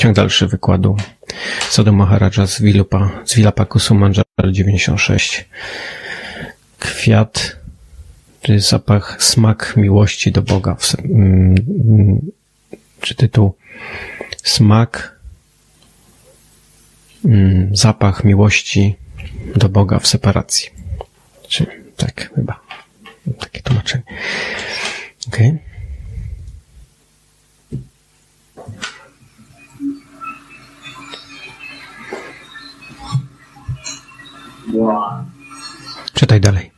Ciąg dalszy wykładu Sadhu Maharaja z Vilupa, z Vilapa Kusumanjara 96. Kwiat, czy zapach, smak miłości do Boga. Mm, czy tytuł Smak, mm, zapach miłości do Boga w separacji. Czy tak, chyba. Takie tłumaczenie. Okej. Okay. Czytaj dalej.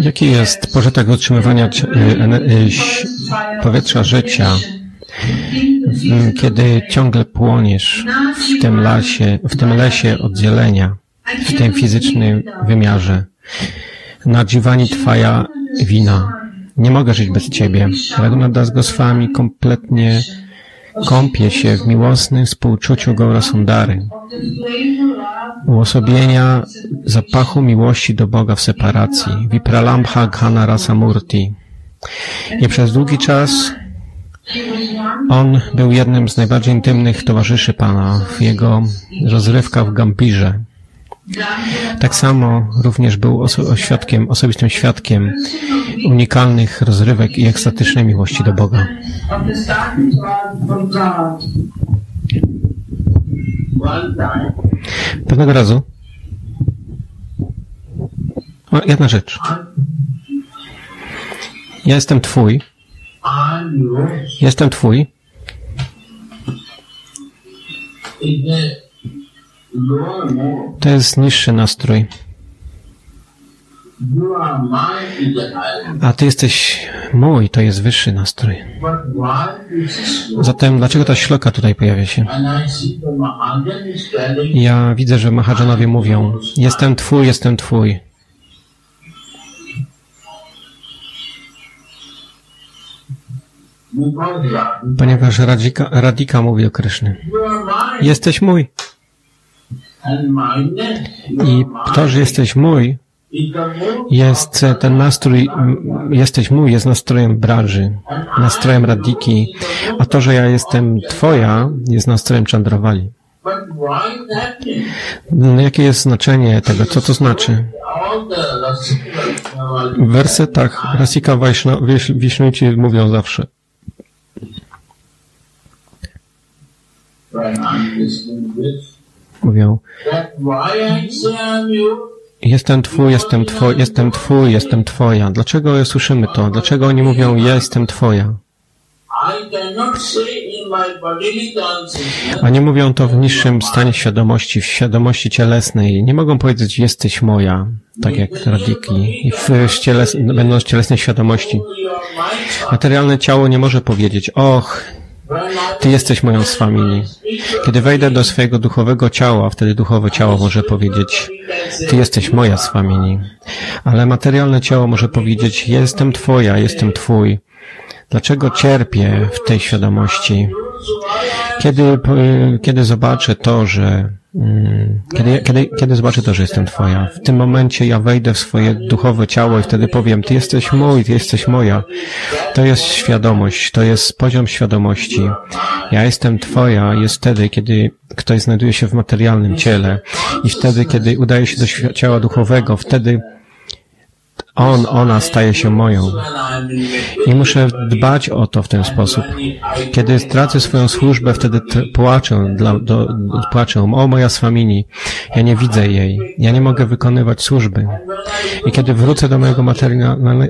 Jaki jest pożytek utrzymywania y, y, powietrza życia, kiedy ciągle płoniesz w tym lasie, w tym lesie oddzielenia, w tym fizycznym wymiarze? Nadziwani Twoja wina. Nie mogę żyć bez Ciebie. Raghunadas Goswami kompletnie Kąpie się w miłosnym współczuciu Gaurasundary, uosobienia zapachu miłości do Boga w separacji, Vipralambha Ghana Rasamurti. I przez długi czas on był jednym z najbardziej intymnych towarzyszy Pana w jego rozrywkach w Gambirze. Tak samo również był oso świadkiem, osobistym świadkiem unikalnych rozrywek i ekstatycznej miłości do Boga. Pewnego razu o, jedna rzecz. Ja jestem Twój. Jestem Twój. To jest niższy nastrój. A ty jesteś mój, to jest wyższy nastrój. Zatem dlaczego ta śloka tutaj pojawia się? Ja widzę, że Mahajanowie mówią, jestem twój, jestem twój. Ponieważ Radika, Radika mówi o Kryszny. Jesteś mój. I to, że jesteś mój, jest ten nastrój, jesteś mój, jest nastrojem branży, nastrojem radiki, a to, że ja jestem Twoja, jest nastrojem Chandravali. No, jakie jest znaczenie tego? Co to znaczy? W wersetach Rasika Wisznuci mówią zawsze Mówią Jestem Twój, jestem Twój, jestem Twój, jestem Twoja. Dlaczego słyszymy to? Dlaczego oni mówią, ja jestem Twoja? A nie mówią to w niższym stanie świadomości, w świadomości cielesnej. Nie mogą powiedzieć, jesteś moja, tak jak radiki, w cieles, będąc cielesnej świadomości. Materialne ciało nie może powiedzieć, och, ty jesteś moją swamini. Kiedy wejdę do swojego duchowego ciała, wtedy duchowe ciało może powiedzieć, Ty jesteś moja swamini. Ale materialne ciało może powiedzieć, jestem Twoja, jestem Twój. Dlaczego cierpię w tej świadomości? Kiedy, kiedy zobaczę to, że kiedy, kiedy, kiedy zobaczę to, że jestem Twoja, w tym momencie ja wejdę w swoje duchowe ciało i wtedy powiem, Ty jesteś mój, Ty jesteś moja. To jest świadomość, to jest poziom świadomości. Ja jestem Twoja jest wtedy, kiedy ktoś znajduje się w materialnym ciele i wtedy, kiedy udaje się do ciała duchowego, wtedy on, ona staje się moją. I muszę dbać o to w ten sposób. Kiedy stracę swoją służbę, wtedy płaczę, dla, do, płaczę, o moja swamini, ja nie widzę jej, ja nie mogę wykonywać służby. I kiedy wrócę do mojego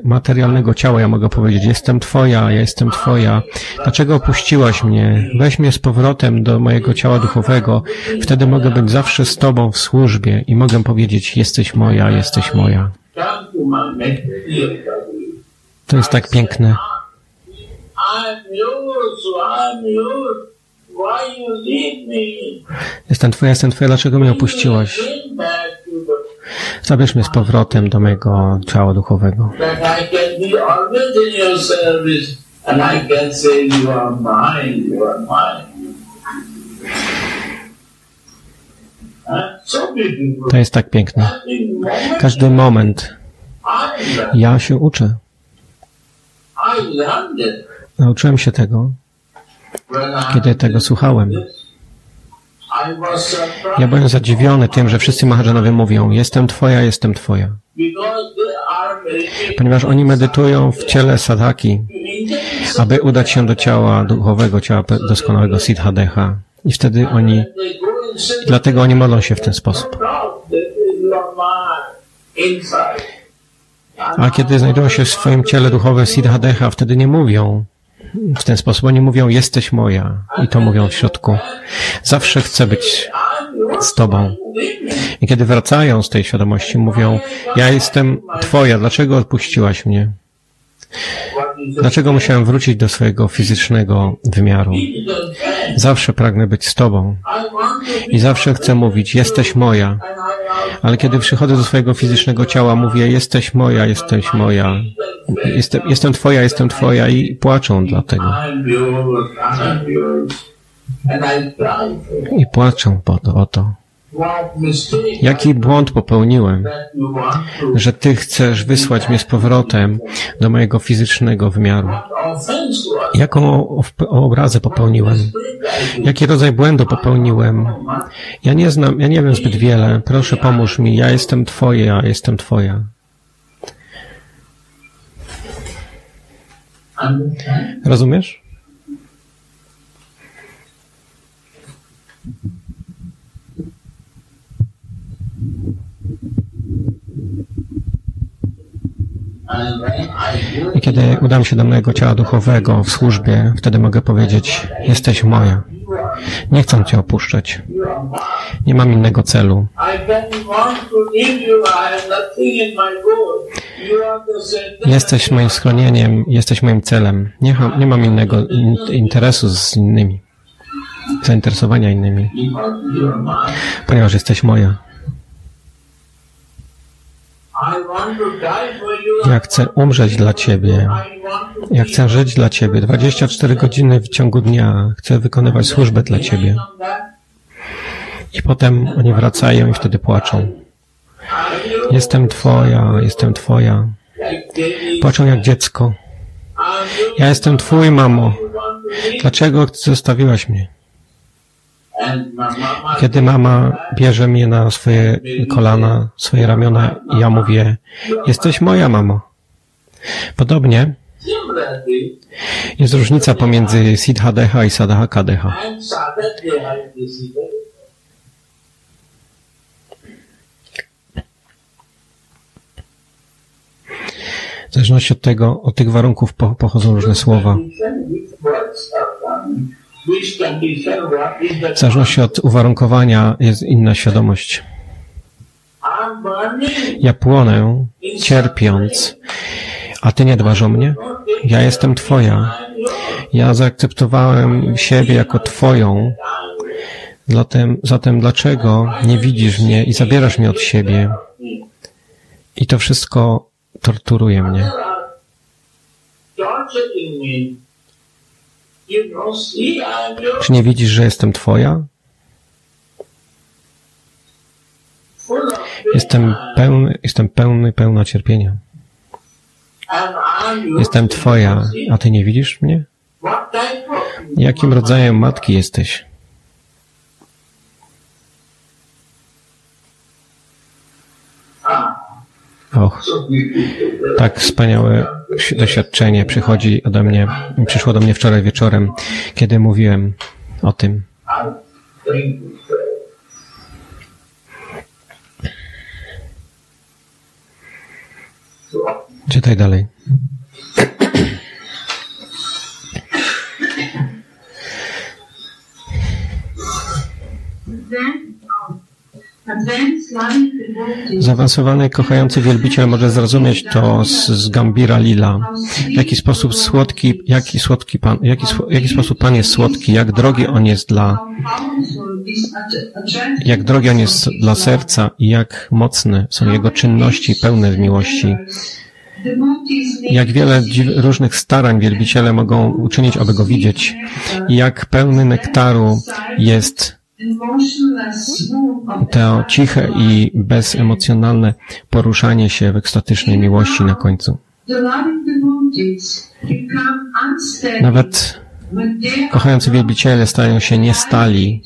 materialnego ciała, ja mogę powiedzieć, jestem Twoja, ja jestem Twoja. Dlaczego opuściłaś mnie? Weź mnie z powrotem do mojego ciała duchowego. Wtedy mogę być zawsze z Tobą w służbie i mogę powiedzieć, jesteś moja, jesteś moja. To jest tak piękne. Jestem Twoja, jestem Twoja, dlaczego mnie opuściłaś? Zabierz mnie z powrotem do mojego ciała duchowego. And I can say, you are mine, you are mine. To jest tak piękne. Każdy moment ja się uczę. Nauczyłem się tego, kiedy tego słuchałem. Ja byłem zadziwiony tym, że wszyscy Mahajanowie mówią, jestem Twoja, jestem Twoja. Ponieważ oni medytują w ciele sadhaki, aby udać się do ciała duchowego, ciała doskonałego Siddhadeha. I wtedy oni, dlatego oni modlą się w ten sposób. A kiedy znajdują się w swoim ciele duchowym Siddhadeha, wtedy nie mówią w ten sposób. Oni mówią, jesteś moja. I to mówią w środku. Zawsze chcę być z Tobą. I kiedy wracają z tej świadomości, mówią, ja jestem Twoja, dlaczego odpuściłaś mnie? Dlaczego musiałem wrócić do swojego fizycznego wymiaru? Zawsze pragnę być z Tobą i zawsze chcę mówić, jesteś moja. Ale kiedy przychodzę do swojego fizycznego ciała, mówię, jesteś moja, jesteś moja. Jestem, jestem Twoja, jestem Twoja i płaczą dlatego. I płaczą po to, o to. Jaki błąd popełniłem, że Ty chcesz wysłać mnie z powrotem do mojego fizycznego wymiaru? Jaką obrazę popełniłem? Jaki rodzaj błędu popełniłem? Ja nie znam, ja nie wiem zbyt wiele. Proszę pomóż mi. Ja jestem Twoja, ja jestem Twoja. Rozumiesz? I kiedy udam się do mojego ciała duchowego w służbie, wtedy mogę powiedzieć, jesteś moja. Nie chcę Cię opuszczać. Nie mam innego celu. Jesteś moim schronieniem, jesteś moim celem. Nie, nie mam innego interesu z innymi, zainteresowania innymi, ponieważ jesteś moja. Ja chcę umrzeć dla Ciebie. Ja chcę żyć dla Ciebie. 24 godziny w ciągu dnia. Chcę wykonywać służbę dla Ciebie. I potem oni wracają i wtedy płaczą. Jestem Twoja, jestem Twoja. Płaczą jak dziecko. Ja jestem Twój, mamo. Dlaczego zostawiłaś mnie? Kiedy mama bierze mnie na swoje kolana, swoje ramiona ja mówię, jesteś moja mamo. Podobnie jest różnica pomiędzy Siddhadeha i Sadhakadeha. W zależności od tego, od tych warunków pochodzą różne słowa. W zależności od uwarunkowania jest inna świadomość. Ja płonę, cierpiąc, a Ty nie dbasz o mnie? Ja jestem Twoja. Ja zaakceptowałem siebie jako Twoją. Zatem, zatem dlaczego nie widzisz mnie i zabierasz mnie od siebie? I to wszystko torturuje mnie. Czy nie widzisz, że jestem Twoja? Jestem pełny, jestem pełny, pełna cierpienia. Jestem Twoja, a Ty nie widzisz mnie? Jakim rodzajem matki jesteś? Och, tak wspaniałe doświadczenie przychodzi ode mnie, przyszło do mnie wczoraj wieczorem, kiedy mówiłem o tym. Czytaj dalej. Zaawansowany, kochający wielbiciel może zrozumieć to z, z Gambira Lila. W jaki sposób słodki, jaki słodki Pan, jaki, jaki sposób Pan jest słodki, jak drogi On jest dla, jak drogi On jest dla serca i jak mocne są Jego czynności pełne miłości. Jak wiele różnych starań wielbiciele mogą uczynić, aby Go widzieć i jak pełny nektaru jest to ciche i bezemocjonalne poruszanie się w ekstatycznej miłości na końcu. Nawet kochający wielbiciele stają się niestali,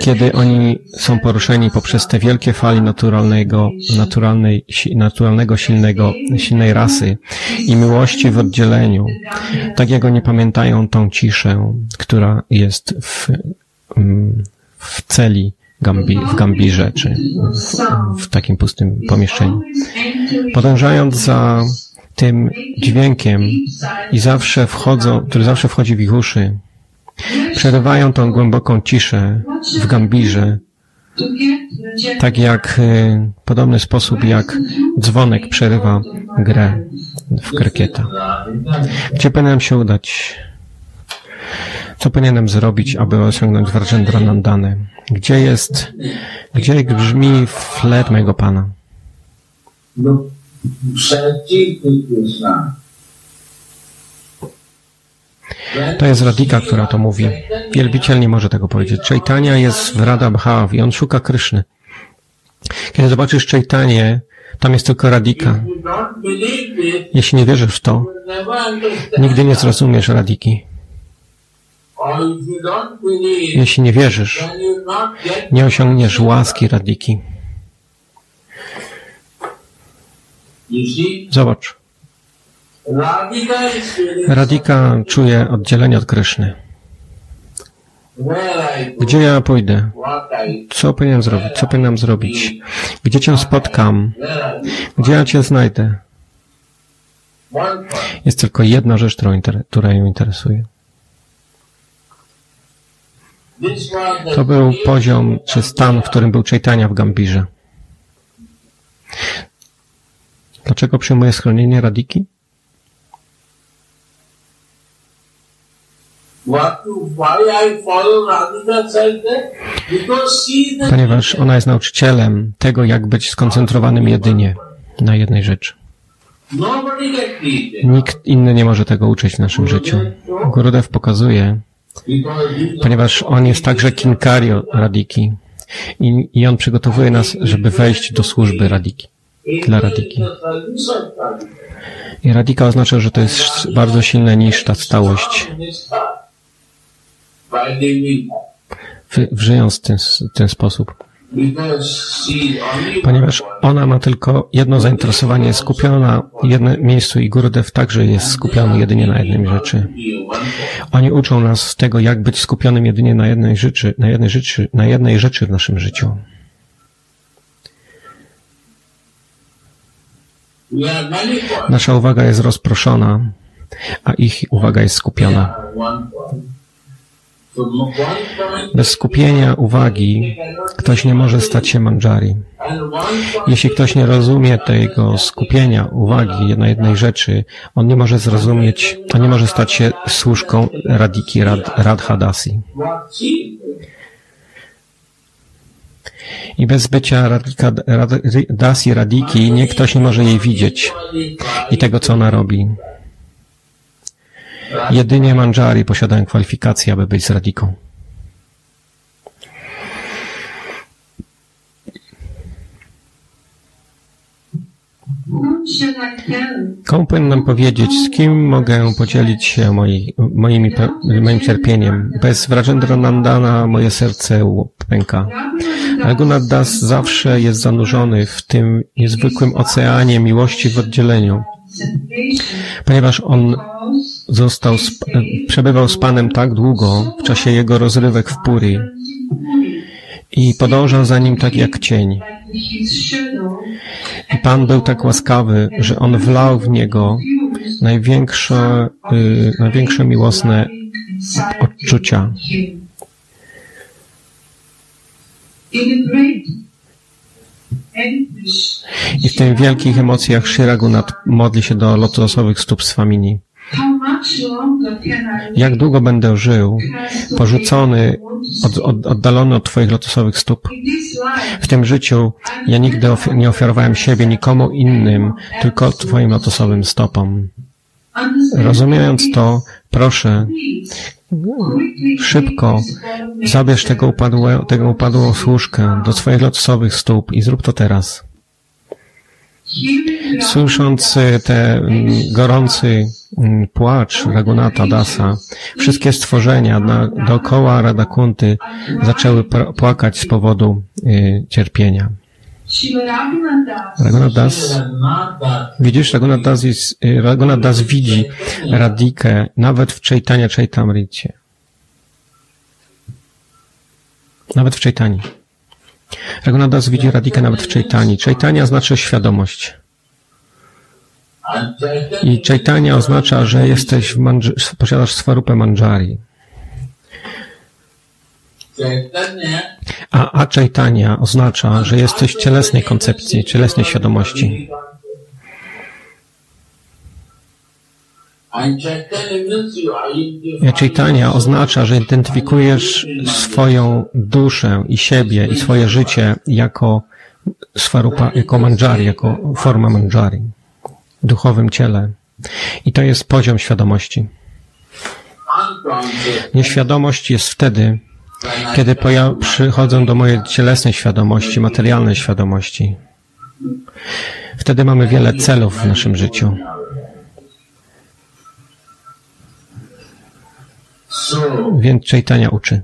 kiedy oni są poruszeni poprzez te wielkie fali naturalnego, naturalnej, naturalnego silnego, silnej rasy i miłości w oddzieleniu, tak jak oni pamiętają tą ciszę, która jest w, mm, w celi Gambi, w Gambirze, czy w, w takim pustym pomieszczeniu. Podążając za tym dźwiękiem i zawsze wchodzą, który zawsze wchodzi w ich uszy, przerywają tą głęboką ciszę w Gambirze, tak jak y, podobny sposób jak dzwonek przerywa grę w krykieta. Gdzie powinienem się udać? Co powinienem zrobić, aby osiągnąć Vrajendra Nandany? Gdzie jest, gdzie brzmi flet mojego Pana? To jest Radika, która to mówi. Wielbiciel nie może tego powiedzieć. Chaitanya jest w Radha Bhav i on szuka Kryszny. Kiedy zobaczysz Chaitanie, tam jest tylko Radika. Jeśli nie wierzysz w to, nigdy nie zrozumiesz Radiki. Jeśli nie wierzysz, nie osiągniesz łaski Radiki. Zobacz. Radika czuje oddzielenie od Kryszny. Gdzie ja pójdę? Co powinienem zrobić? Co powinienem zrobić? Gdzie Cię spotkam? Gdzie ja Cię znajdę? Jest tylko jedna rzecz, która ją interesuje. To był poziom czy stan, w którym był Chaitanya w Gambirze. Dlaczego przyjmuje schronienie Radiki? Ponieważ ona jest nauczycielem tego, jak być skoncentrowanym jedynie na jednej rzeczy. Nikt inny nie może tego uczyć w naszym życiu. Gurudev pokazuje, ponieważ on jest także kinkario Radiki i, i on przygotowuje nas, żeby wejść do służby Radiki, dla Radiki. I Radika oznacza, że to jest bardzo silne niż ta stałość. W, żyjąc w ten, ten sposób. Ponieważ ona ma tylko jedno zainteresowanie, jest skupiona na jednym miejscu i Gurudev także jest skupiony jedynie na jednej rzeczy. Oni uczą nas tego, jak być skupionym jedynie na jednej rzeczy, na jednej rzeczy, na jednej rzeczy w naszym życiu. Nasza uwaga jest rozproszona, a ich uwaga jest skupiona. Bez skupienia uwagi ktoś nie może stać się manjari. Jeśli ktoś nie rozumie tego skupienia uwagi na jednej rzeczy, on nie może zrozumieć, on nie może stać się służką Radiki Rad, Radhadasi. I bez bycia Radika, Rad, Dasi Radiki, nie ktoś nie może jej widzieć i tego, co ona robi. Jedynie Manjari posiadają kwalifikacje, aby być Radiką. Komu powinienem powiedzieć, z kim mogę podzielić się moi, moimi, moim cierpieniem? Bez Vrajendra Nandana moje serce pęka. Raghunath Das zawsze jest zanurzony w tym niezwykłym oceanie miłości w oddzieleniu. Ponieważ on został, przebywał z Panem tak długo w czasie jego rozrywek w Puri i podążał za nim tak jak cień. I Pan był tak łaskawy, że On wlał w niego największe, y, największe miłosne odczucia. I w tych wielkich emocjach Shiragunat modli się do lotosowych stóp Swamini. Jak długo będę żył, porzucony, od, od, oddalony od Twoich lotosowych stóp? W tym życiu ja nigdy nie ofiarowałem siebie nikomu innym, tylko Twoim lotosowym stopom. Rozumiejąc to, proszę, szybko zabierz tego, upadłe, tego służkę do swoich lotosowych stóp i zrób to teraz. Słysząc ten gorący mm, płacz Ragunata Dasa, wszystkie stworzenia na, dookoła Radakunty zaczęły płakać z powodu y, cierpienia. Raghunath Das, widzisz, Raghunath Das, jest, y, Raghunath Das widzi Radikę nawet w Chaitanya Chaitamricie. Nawet w Chaitani. Raghunath Das widzi Radikę nawet w Chaitani. Chaitania znaczy świadomość. I Chaitanya oznacza, że jesteś w posiadasz swarupę manjari. A achaitania oznacza, że jesteś cielesnej koncepcji, cielesnej świadomości. Chaitanya oznacza, że identyfikujesz swoją duszę i siebie i swoje życie jako swarupa, jako manjari, jako forma manjari, duchowym ciele. I to jest poziom świadomości. Nieświadomość jest wtedy, kiedy przychodzą do mojej cielesnej świadomości, materialnej świadomości. Wtedy mamy wiele celów w naszym życiu. Więc Chaitanya uczy.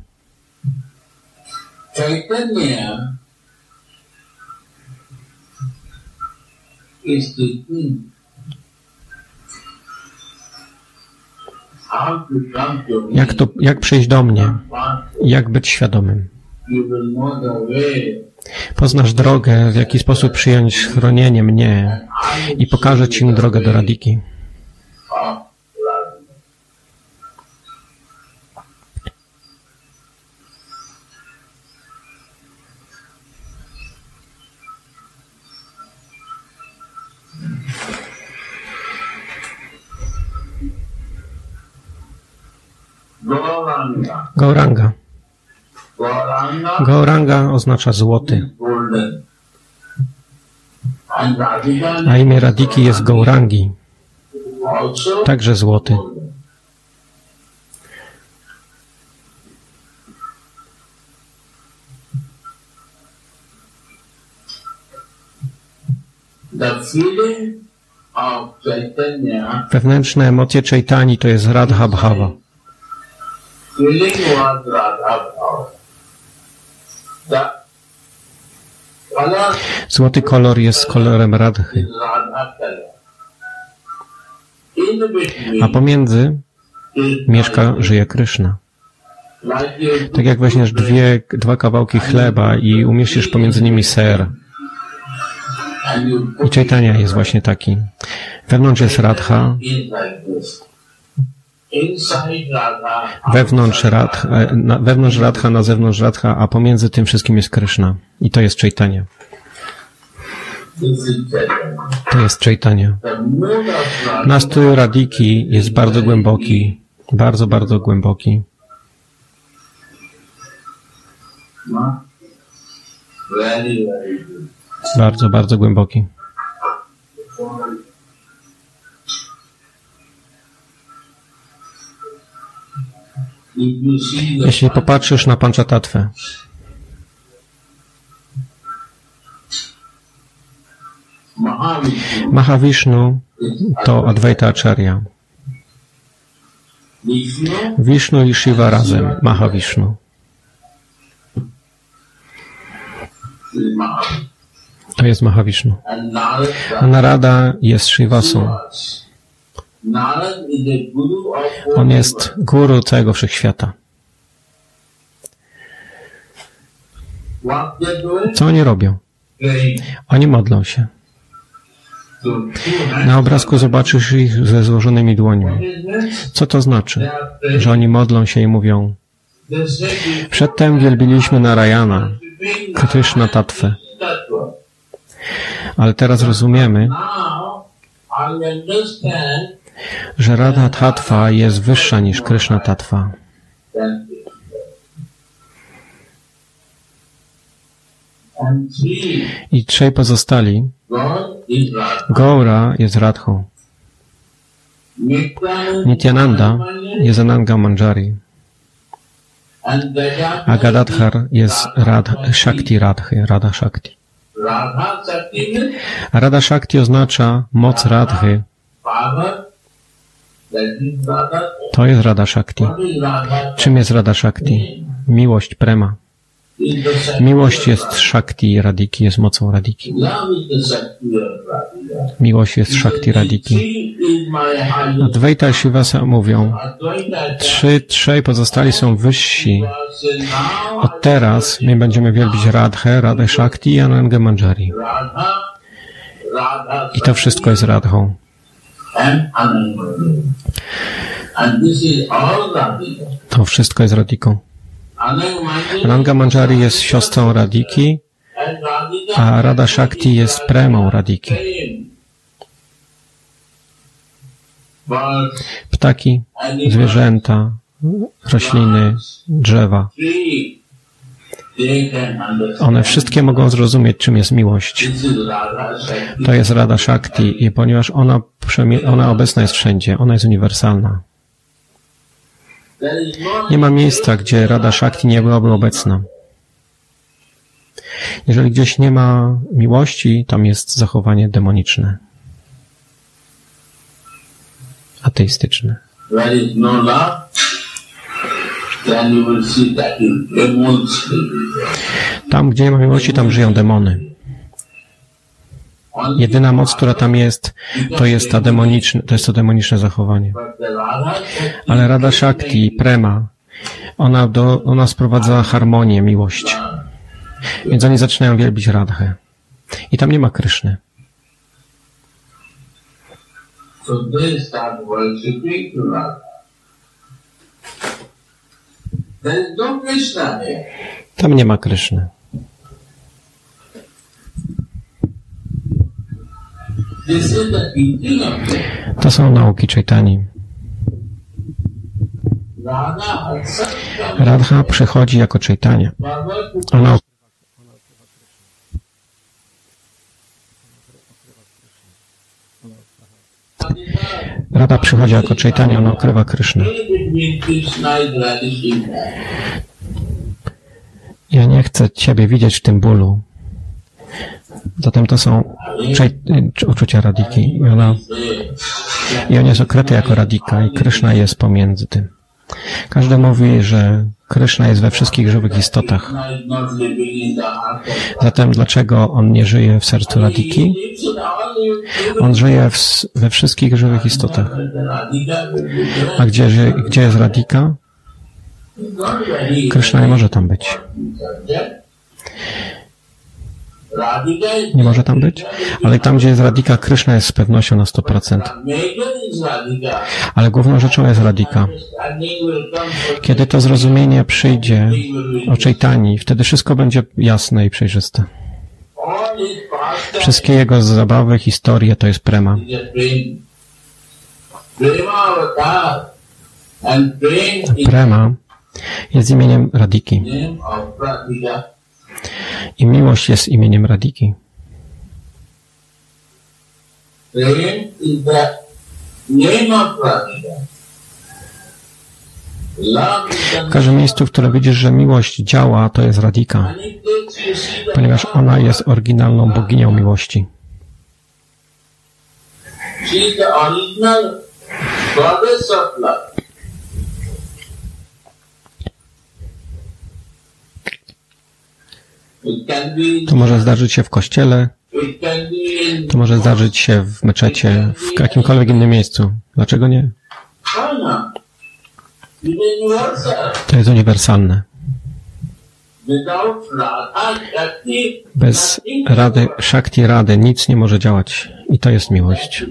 Jak, to, jak przyjść do mnie? Jak być świadomym? Poznasz drogę, w jaki sposób przyjąć chronienie mnie i pokażę Ci drogę do Radiki. Gauranga. Gauranga oznacza złoty. A imię Radiki jest Gaurangi, także złoty. Wewnętrzne emocje Chaitani to jest Radha Bhava. Feeling was Radha Złoty kolor jest kolorem Radhy. A pomiędzy mieszka, żyje Kryszna. Tak jak weźmiesz dwie, dwa kawałki chleba i umieścisz pomiędzy nimi ser. I Chaitanya jest właśnie taki. Wewnątrz jest Radha, Wewnątrz Radha, na, wewnątrz Radha, na zewnątrz Radha, a pomiędzy tym wszystkim jest Krishna. I to jest Chaitanya. To jest Chaitanya. Nastrój Radiki jest bardzo głęboki. Bardzo, bardzo głęboki. Bardzo, bardzo głęboki. Jeśli popatrzysz na Panchatatwę, Mahavishnu to Advaita Acharya. Vishnu i Shiva razem, Mahavishnu. To jest Mahavishnu. A Narada jest Shivasą. On jest guru całego wszechświata. Co oni robią? Oni modlą się. Na obrazku zobaczysz ich ze złożonymi dłońmi. Co to znaczy? Że oni modlą się i mówią Przedtem wielbiliśmy Narayana, Krishna Tatwę. Ale teraz rozumiemy, że Radha Tattva jest wyższa niż Krishna Tattva. I trzej pozostali. Gaura jest Radhą. Nityananda jest Ananga Manjari. A Gadadhar jest Radha, Shakti Radhy, Radha Shakti. Rada Shakti oznacza moc Radhy. power. That is Radha. To jest Rada Shakti. Czym jest Rada Shakti? Miłość Prema. Miłość jest. Shakti Radiki, jest mocą Radiki. Miłość jest Shakti Radiki. Advaita i Shivasa mówią, trzy, trzej pozostali są wyżsi. Od teraz my będziemy wielbić Radhę, Radę Shakti i Anangę Manjari. I to wszystko jest Radhą. To wszystko jest Radiką. Ananga Manjari jest siostrą Radiki, a Rada Shakti jest premą Radiki. Ptaki, zwierzęta, rośliny, drzewa. tree, they can understand. One wszystkie mogą zrozumieć, czym jest miłość. To jest Rada Shakti i ponieważ ona, ona obecna jest wszędzie, ona jest uniwersalna. Nie ma miejsca, gdzie Rada Shakti nie byłaby obecna. Jeżeli gdzieś nie ma miłości, tam jest zachowanie demoniczne. Ateistyczne. Tam, gdzie nie ma miłości, tam żyją demony. Jedyna moc, która tam jest, to jest, ta demoniczne, to jest to demoniczne zachowanie. Ale Rada Shakti, Prema, ona, do, ona sprowadza harmonię, miłość. Więc oni zaczynają wielbić Radhę. I tam nie ma Kryszny. So they start worshipping to Radha. Krishna here. Tam nie ma Kryszny. To są nauki Chaitani. Radha przychodzi jako. Bhagavad Ona Rada przychodzi jako Chaitanya, ona okrywa Krysznę. Ja nie chcę Ciebie widzieć w tym bólu. Zatem to są uczucia Radiki. I ona, I on jest okryty jako Radika i Kryszna jest pomiędzy tym. Każdy mówi, że Kryszna jest we wszystkich żywych istotach. Zatem dlaczego on nie żyje w sercu Radiki? On żyje w, we wszystkich żywych istotach. A gdzie, gdzie jest Radika? Kryszna nie może tam być. Nie może tam być? Ale tam, gdzie jest Radika, Kryszna jest z pewnością na 100%. major is Radhika. Ale główną rzeczą jest Radika. Kiedy to zrozumienie przyjdzie o wtedy wszystko będzie jasne i przejrzyste. Wszystkie jego zabawy, historie to jest prema. Prema jest imieniem Radiki the name of Radhika. I miłość jest imieniem Radiki. W każdym miejscu, w którym widzisz, że miłość działa, to jest Radika, ponieważ ona jest oryginalną boginią miłości. She is the original goddess of love. It can be in, To może zdarzyć się w kościele, to może zdarzyć się w meczecie, w jakimkolwiek innym miejscu. Dlaczego nie? To jest uniwersalne. Bez rady, work. Shakti Rady nic nie może działać. I to jest miłość.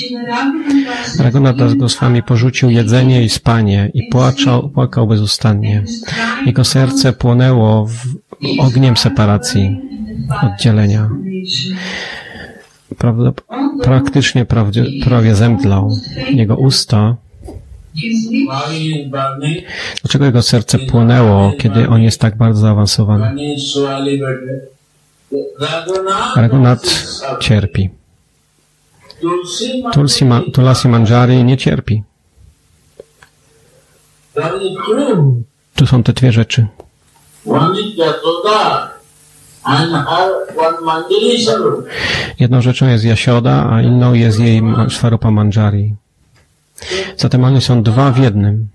Yeah. Raghunath Das Goswami porzucił jedzenie i spanie i płaczał, płakał bezustannie. Jego serce płonęło ogniem separacji, oddzielenia. Prawda, praktycznie prawdzie, prawie zemdlał. Jego usta, dlaczego jego serce płonęło, kiedy on jest tak bardzo zaawansowany? Raghunath cierpi. Tulasi Manjari nie cierpi. Tu są te dwie rzeczy. Jedną rzeczą jest Jasioda, a inną jest jej Swarupa Manjari. Zatem one są dwa w jednym.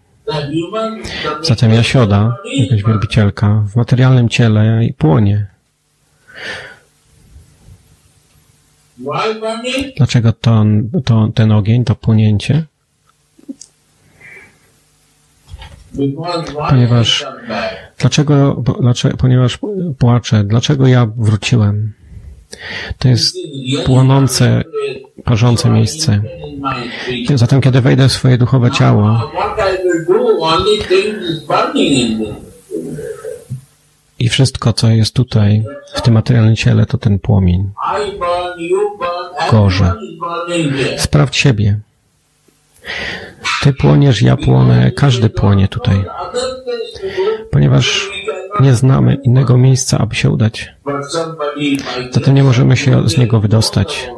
Zatem Jasioda, jakaś wielbicielka, w materialnym ciele płonie. Dlaczego to, to, ten ogień, to płonięcie? Ponieważ, dlaczego, dlaczego, ponieważ płaczę, dlaczego ja wróciłem? To jest płonące, parzące miejsce. Zatem, kiedy wejdę w swoje duchowe ciało i wszystko, co jest tutaj, w tym materialnym ciele, to ten płomień. Gorze. Sprawdź siebie. Ty płoniesz, ja płonę, każdy płonie tutaj. Ponieważ nie znamy innego miejsca, aby się udać. Zatem nie możemy się z niego wydostać.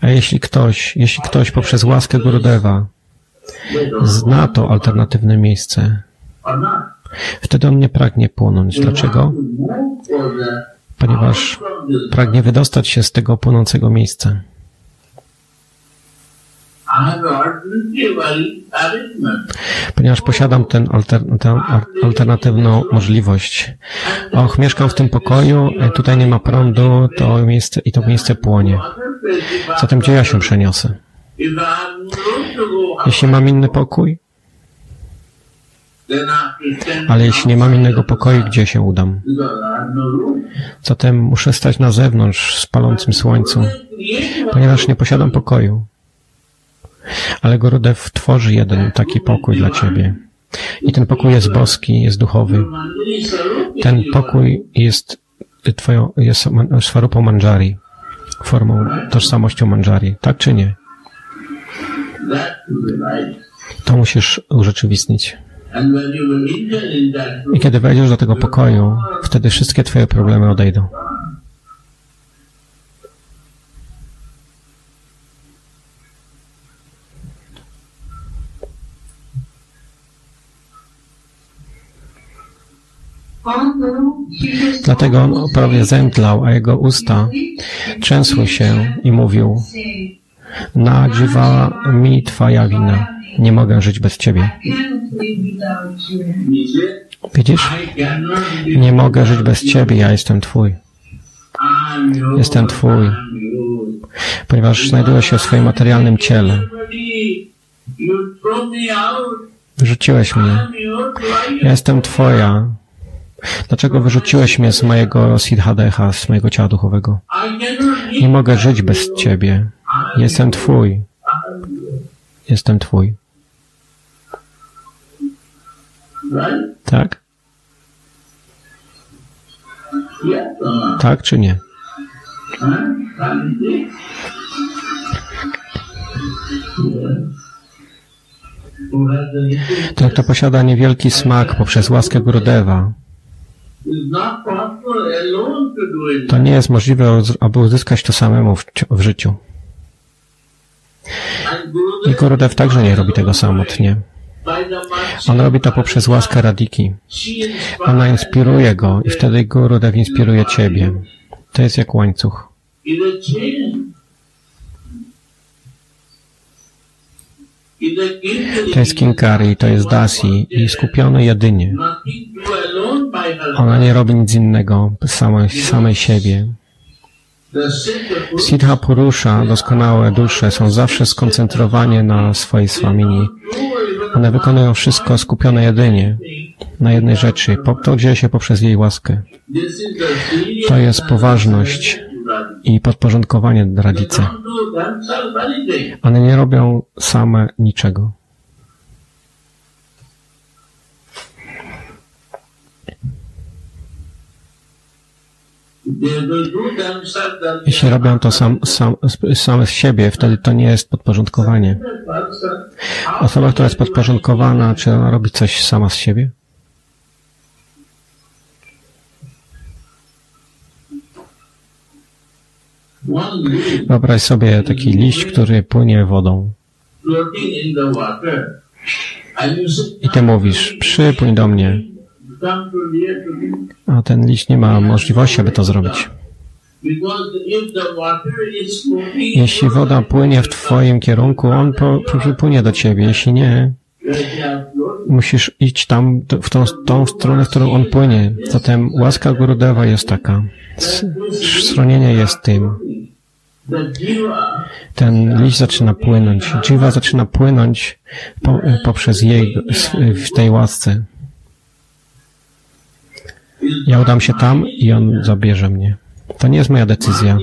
A jeśli ktoś, jeśli ktoś poprzez łaskę Gurudeva zna to alternatywne miejsce, wtedy on nie pragnie płonąć. Dlaczego? Ponieważ pragnie wydostać się z tego płonącego miejsca. Ponieważ posiadam tę alternatywną możliwość. Och, mieszkam w tym pokoju, tutaj nie ma prądu, to miejsce i to miejsce płonie. Zatem gdzie ja się przeniosę? Jeśli mam inny pokój, ale jeśli nie mam innego pokoju, gdzie się udam? Zatem muszę stać na zewnątrz w palącym słońcu, ponieważ nie posiadam pokoju. Ale Gurudev tworzy jeden taki pokój dla ciebie. I ten pokój jest boski, jest duchowy. Ten pokój jest twoją, jest Swarupą Manjari, formą, tożsamością Manjari. Tak czy nie? To musisz urzeczywistnić. I kiedy wejdziesz do tego pokoju, wtedy wszystkie twoje problemy odejdą. Dlatego on prawie zemdlał, a jego usta trzęsły się i mówił Nadziwa mi Twoja wina. Nie mogę żyć bez Ciebie. Widzisz? Nie mogę żyć bez Ciebie, ja jestem Twój. Jestem Twój. Ponieważ znajduję się w swoim materialnym ciele. Wyrzuciłeś mnie. Ja jestem Twoja. Dlaczego wyrzuciłeś mnie z mojego Siddhadeha, z mojego ciała duchowego? Nie mogę żyć bez Ciebie. Jestem Twój. Jestem Twój. Tak? Tak czy nie? Ten, kto posiada niewielki smak poprzez łaskę Gurudeva, to nie jest możliwe, aby uzyskać to samemu w, w życiu. I Gurudev także nie robi tego samotnie. On robi to poprzez łaskę Radiki. Ona inspiruje go i wtedy Gurudev inspiruje ciebie. To jest jak łańcuch. To jest Kinkari, to jest Dasi i skupione jedynie. Ona nie robi nic innego samej, samej siebie. Siddha Purusha, doskonałe dusze, są zawsze skoncentrowane na swojej swamini. One wykonują wszystko skupione jedynie na jednej rzeczy. To dzieje się poprzez jej łaskę. To jest poważność i podporządkowanie Radice. One nie robią same niczego. Jeśli robią to sam, sam, same z siebie, wtedy to nie jest podporządkowanie. Osoba, która jest podporządkowana, czy ona robi coś sama z siebie? Wyobraź sobie taki liść, który płynie wodą. I ty mówisz, przypłyń do mnie. A ten liść nie ma możliwości, aby to zrobić. Jeśli woda płynie w twoim kierunku, on po, przypłynie do ciebie. Jeśli nie, musisz iść tam, w tą, tą stronę, w którą on płynie. Zatem łaska Gurudewa jest taka. Schronienie jest tym. Ten liść zaczyna płynąć. Jiva zaczyna płynąć po, poprzez jej, w tej łasce. Ja udam się tam i on zabierze mnie. To nie jest moja decyzja.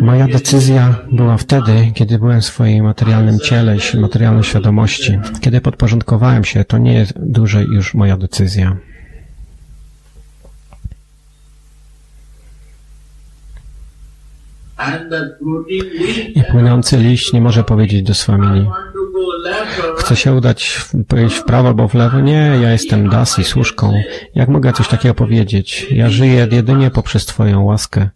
Moja decyzja była wtedy, kiedy byłem w swoim materialnym ciele, materialnej świadomości. Kiedy podporządkowałem się, to nie jest dłużej już moja decyzja. I płynący liść nie może powiedzieć do Swamini. Chcę się udać, powiedzieć w prawo albo w lewo? Nie, ja jestem Dasi, służką. Jak mogę coś takiego powiedzieć? Ja żyję jedynie poprzez Twoją łaskę.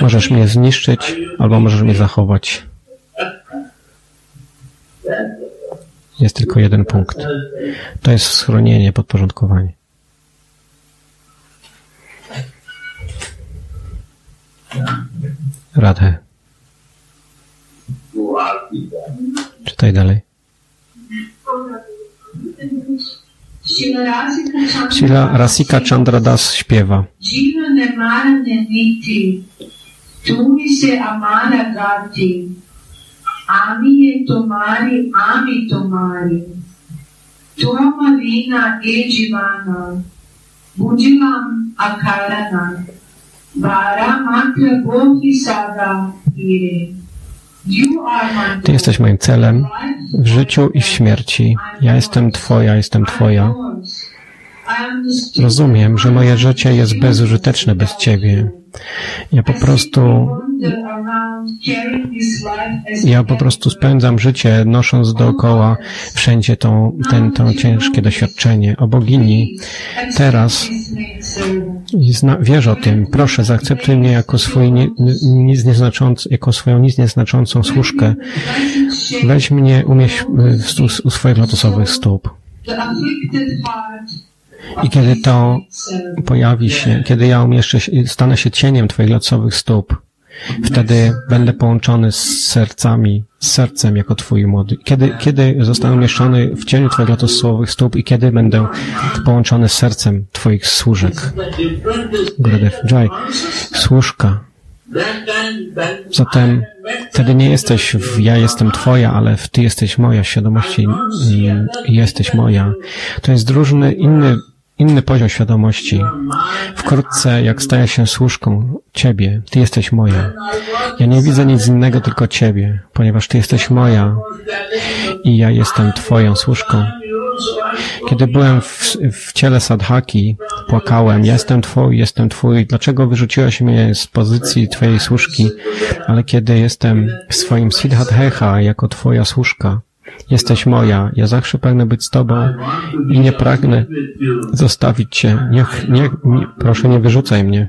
Możesz mnie zniszczyć, albo możesz mnie zachować. Jest tylko jeden punkt. To jest schronienie, podporządkowanie. Radhe. Czytaj dalej. Sila Rasika Chandra Das śpiewa. তুমি সে আমার গাছি আমি এ তোমারি আমি তোমারি তোমার ঋণা এ জীবানা বুঝিলাম আখারা না ty jesteś moim celem w życiu i w śmierci. Ja jestem Twoja, jestem Twoja. Rozumiem, że moje życie jest bezużyteczne bez Ciebie. Ja po prostu, ja po prostu spędzam życie nosząc dookoła wszędzie tą, ten, to ciężkie doświadczenie. O bogini, teraz i zna, wiesz o tym, proszę zaakceptuj mnie jako swój nie, nic nieznaczący, jako swoją nic nieznaczącą służkę. Weź mnie, umieść u, u swoich lotosowych stóp. I kiedy to pojawi się, kiedy ja umieszczę stanę się cieniem Twoich lotosowych stóp, wtedy będę połączony z sercami, z sercem jako Twój młody. Kiedy, kiedy zostanę umieszczony w cieniu Twoich lotosowych stóp i kiedy będę połączony z sercem Twoich służek. Gurudev Jai, służka. Zatem wtedy nie jesteś w ja jestem Twoja, ale w Ty jesteś moja, świadomości jesteś moja. To jest różny, inny, inny poziom świadomości. Wkrótce, jak staję się służką Ciebie, Ty jesteś moja. Ja nie widzę nic innego, tylko Ciebie, ponieważ Ty jesteś moja i ja jestem Twoją służką. Kiedy byłem w, w ciele sadhaki, płakałem, jestem Twój, jestem Twój, dlaczego wyrzuciłeś mnie z pozycji Twojej służki? Ale kiedy jestem w swoim siddhatheha jako Twoja służka, jesteś moja, ja zawsze pragnę być z Tobą i nie pragnę zostawić Cię. Niech, nie, proszę nie wyrzucaj mnie.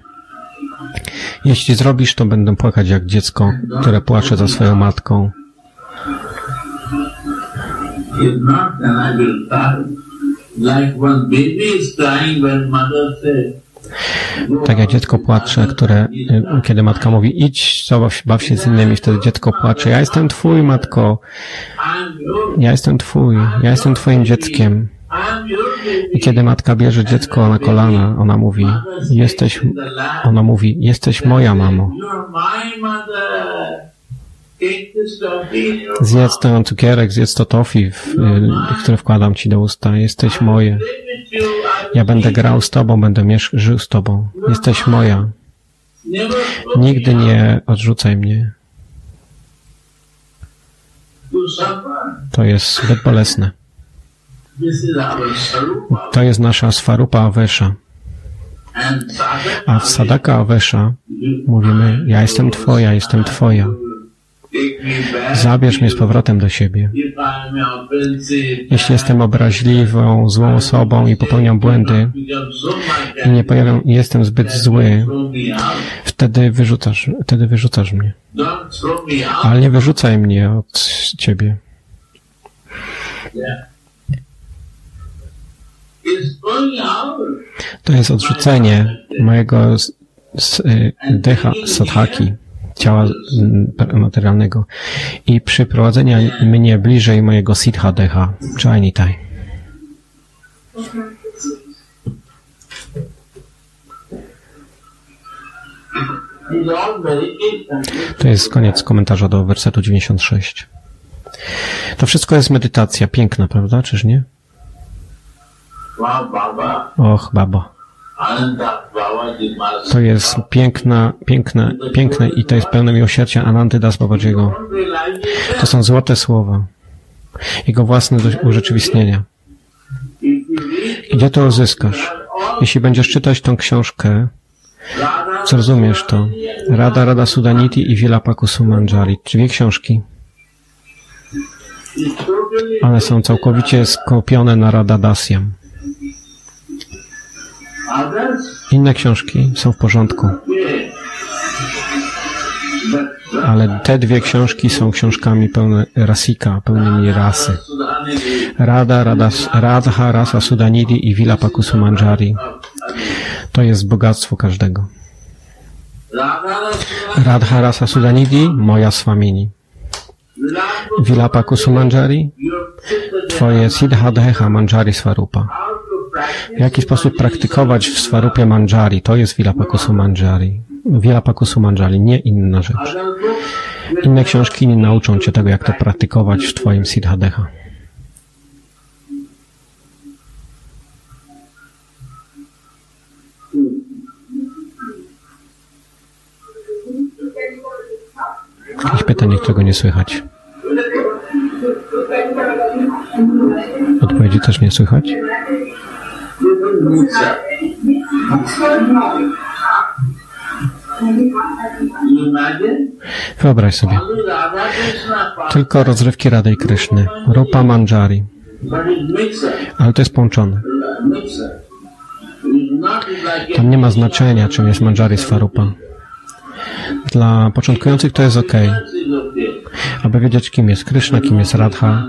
Jeśli zrobisz, to będę płakać jak dziecko, które płacze za swoją matką. Like baby is crying when mother says, Tak jak dziecko płacze, które, y, kiedy matka mówi, idź, baw się z innymi, wtedy dziecko płacze. Ja jestem twój, matko. Ja jestem twój. Ja jestem twoim dzieckiem. I kiedy matka bierze dziecko na kolana, ona mówi, jesteś, ona mówi, jesteś moja mamo. Zjedz ten cukierek, zjedz to tofi, w, które wkładam ci do usta. Jesteś moje. Ja będę grał z tobą, będę żył z tobą. Jesteś moja. Nigdy nie odrzucaj mnie. to jest zbyt bolesne. To jest nasza Swarupa sadhaka A w Sadaka Avesha mówimy, ja jestem Twoja, jestem Twoja. Zabierz mnie z powrotem do siebie. Jeśli jestem obraźliwą, złą osobą i popełniam błędy i nie pojawiam, jestem zbyt zły, wtedy wyrzucasz, wtedy wyrzucasz mnie. Ale nie wyrzucaj mnie od ciebie. To jest odrzucenie mojego y, decha sadhaki, ciała mm, materialnego i przyprowadzenia mnie bliżej mojego siddha decha, czy. To jest koniec komentarza do wersetu 96. To wszystko jest medytacja, piękna, prawda, czyż nie? Och, baba. To jest piękna, piękne, piękne i to jest pełne miłosierdzia Ananty Das Babajiego. To są złote słowa. Jego własne urzeczywistnienia. Gdzie to uzyskasz? Jeśli będziesz czytać tą książkę, zrozumiesz to. Rada Rada Sudaniti i Vilapaku Sumanjali. Dwie książki. One są całkowicie skupione na Rada Dasyam. Others, Inne książki są w porządku, ale te dwie książki są książkami pełne rasika, pełnymi rasy. Rada, Rada, Radha, Rasa Sudanidi i Vilapaku Sumanjari. To jest bogactwo każdego. Radha Rasa Sudanidi, moja Swamini. Vilapaku Sumanjari, your sister, twoje Siddha Deha Manjari Swarupa. W jaki sposób praktykować w Swarupie Manjari? To jest Vilapaku Sumanjari. Vilapaku Sumanjari, nie inna rzecz. Inne książki nie nauczą cię tego, jak to praktykować w twoim Siddha Deha. Jakieś pytanie, którego nie słychać. Odpowiedzi też nie słychać. Imagine? Wyobraź sobie. Tylko rozrywki Rady i Kryszny. Rupa Manjari. Ale to jest połączone. Tam nie ma znaczenia, czym jest Manjari Swarupa. Dla początkujących to jest ok. okay. Aby wiedzieć, kim jest Kryszna, kim jest Radha.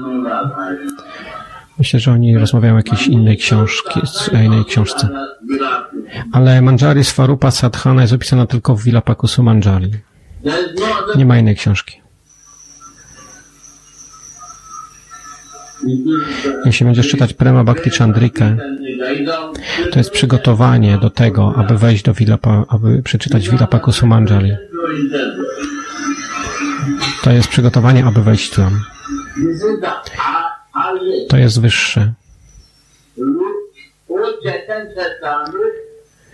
Myślę, że oni rozmawiają o jakiejś innej książki, innej książce. Ale Manjari Swarupa Sadhana jest opisana tylko w Vilapakusu Manjari. Nie ma innej książki. Jeśli będziesz czytać Prema Bhakti Chandrikę, to jest przygotowanie do tego, aby wejść do Vilapa, aby przeczytać Vilapakusu Manjari. To jest przygotowanie, aby wejść tam. To jest wyższe.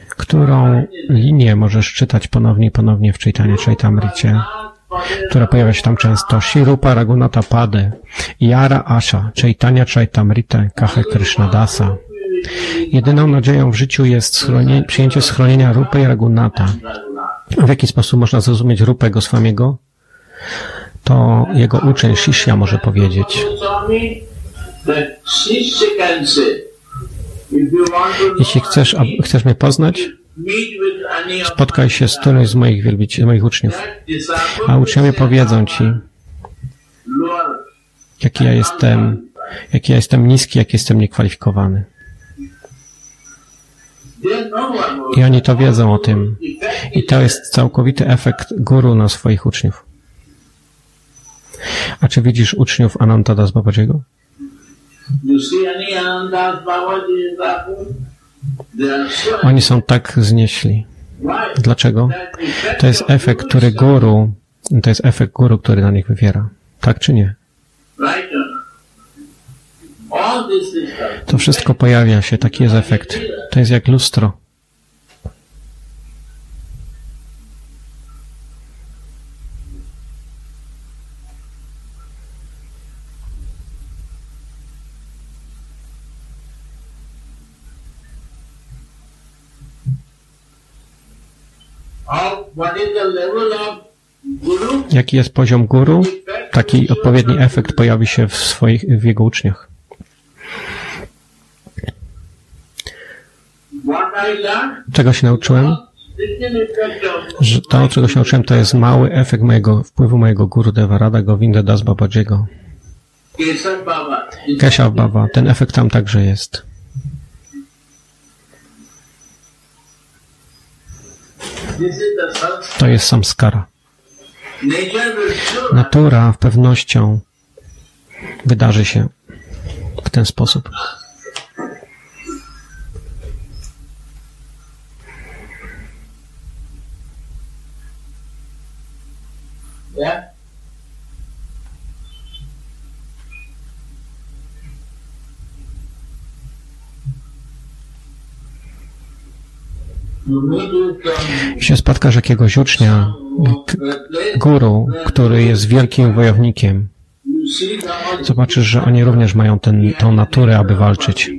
Którą linię możesz czytać ponownie i ponownie w Chaitanya Chaitamricie, która pojawia się tam często. Shirupa Ragunata Pade, Yara Asha, Chaitanya Chaitamrite, Kahe Krishnadasa. Jedyną nadzieją w życiu jest przyjęcie schronienia Rupy i Ragunata. W jaki sposób można zrozumieć Rupę Goswamiego? To jego uczeń Shishya może powiedzieć. Jeśli chcesz, chcesz mnie poznać, spotkaj się z którymś z moich wielbici, moich uczniów. A uczniowie powiedzą ci, lower. jaki ja jestem, jaki ja jestem niski, jaki jestem niekwalifikowany. About I oni to wiedzą o tym. I to jest całkowity efekt guru na swoich uczniów. A czy widzisz uczniów Ananta Das Babajiego? Oni są tak znieśli. Dlaczego? To jest efekt, który guru, to jest efekt guru, który na nich wywiera. Tak czy nie? To wszystko pojawia się, taki jest efekt. To jest jak lustro. of what is the level of Guru, Jaki jest poziom guru? Taki odpowiedni efekt pojawi się w swoich, w jego uczniach. Czego się nauczyłem? Że to, czego się nauczyłem, to jest mały efekt mojego wpływu mojego guru Devarada Govinda Das Babajiego. Kesar Baba. Keshav Baba. Ten efekt tam także jest. This is the sun. To jest samskara. Natura pewnością wydarzy się w ten sposób. Się spotkasz jakiegoś ucznia, guru, który jest wielkim wojownikiem, zobaczysz, że oni również mają ten, tą naturę, aby walczyć.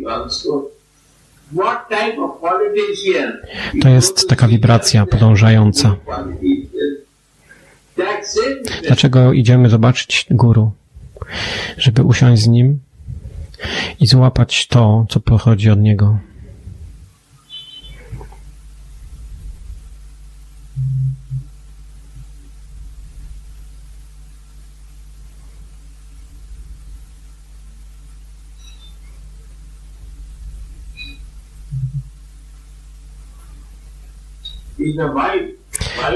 To jest taka wibracja podążająca. Dlaczego idziemy zobaczyć guru? Żeby usiąść z nim i złapać to, co pochodzi od niego.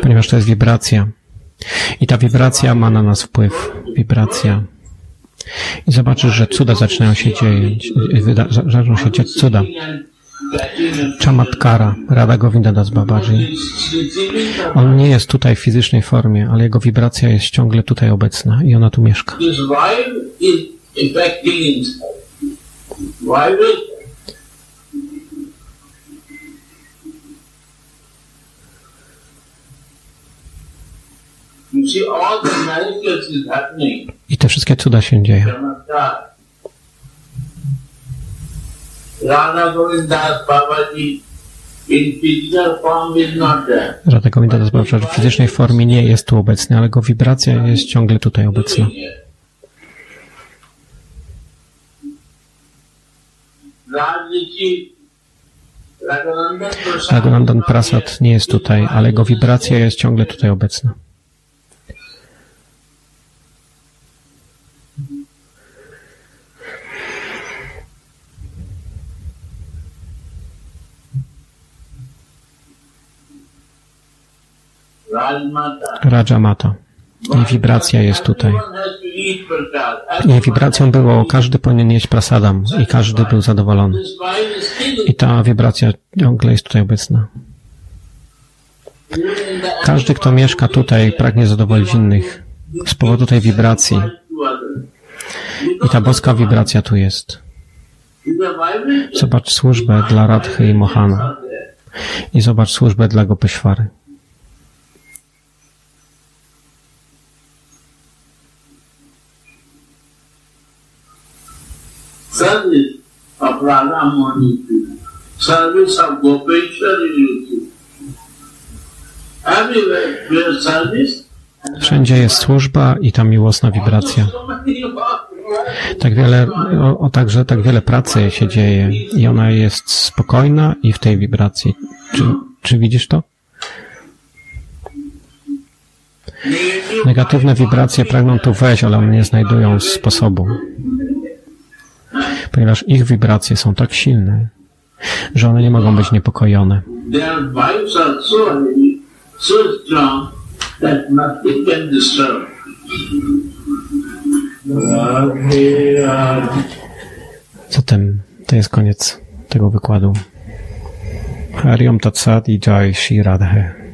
Ponieważ to jest wibracja. I ta wibracja ma na nas wpływ. Wibracja. I zobaczysz, że cuda zaczynają się dzieć. Zaczną się dziać cuda. Chamatkara, Rada Govinda Das Babaji. On nie jest tutaj w fizycznej formie, ale jego wibracja jest ciągle tutaj obecna i ona tu mieszka. I te wszystkie cuda się dzieją. Rana Govindas Babaji Babaji w fizycznej formie nie jest tu obecny, ale jego wibracja jest ciągle tutaj obecna. Raghunandan Prasad nie jest tutaj, ale jego wibracja jest ciągle tutaj obecna. Rajmata. Raja Mata. Jej wibracja jest tutaj. Jej wibracją było, każdy powinien jeść prasadam i każdy był zadowolony. I ta wibracja ciągle jest tutaj obecna. Każdy, kto mieszka tutaj, pragnie zadowolić innych z powodu tej wibracji. I ta boska wibracja tu jest. Zobacz służbę dla Radhy i Mohana. I zobacz służbę dla Gopeshwary. Service of Radha Moni Service of. Everywhere where service Wszędzie jest służba i ta miłosna wibracja. Tak wiele, o, o także tak wiele pracy się dzieje i ona jest spokojna i w tej wibracji. Czy, czy widzisz to? Negatywne wibracje pragną tu wejść, ale one nie znajdują sposobu. Ponieważ ich wibracje są tak silne, że one nie mogą być niepokojone. Zatem to jest koniec tego wykładu. Hariom Tatsat i Jai Shri Radhe.